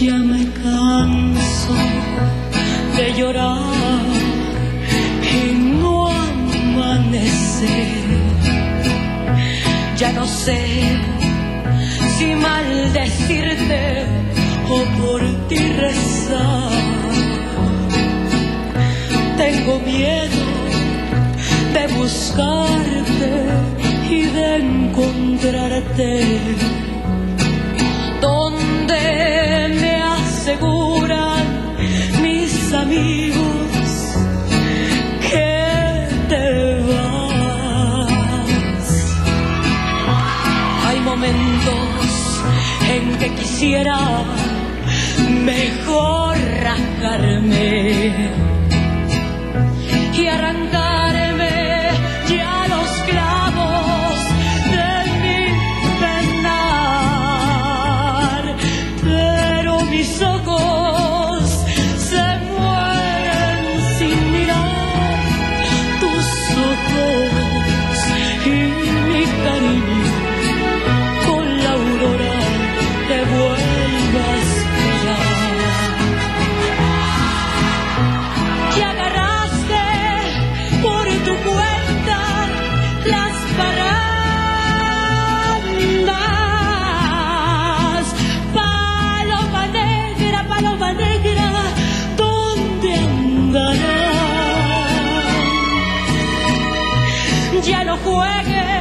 Ya me canso de llorar y no amanecer. Ya no sé si maldecirte o por ti rezar. Tengo miedo de buscarte y de encontrarte que te. Hay momentos en que quisiera mejor rasgarme juegue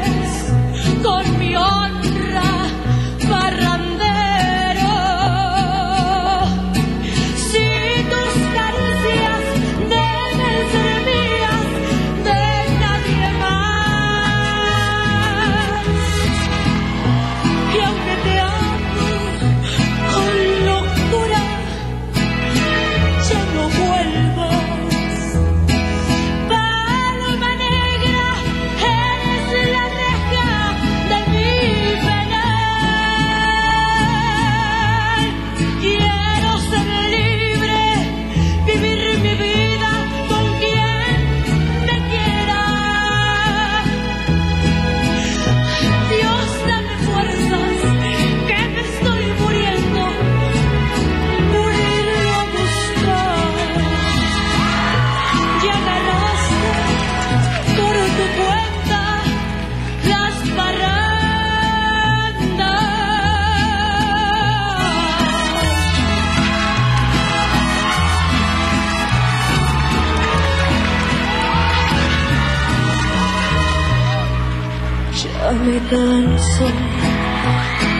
me canso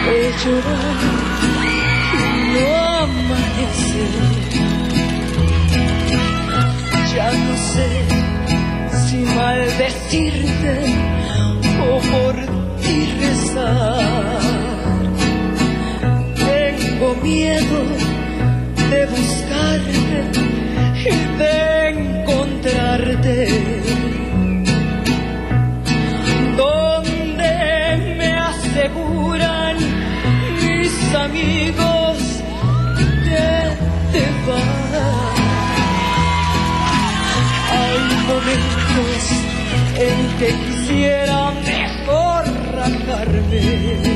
de llorar y no amanecer. Ya no sé si maldecirte o por ti rezar. que quisiera arrancarme.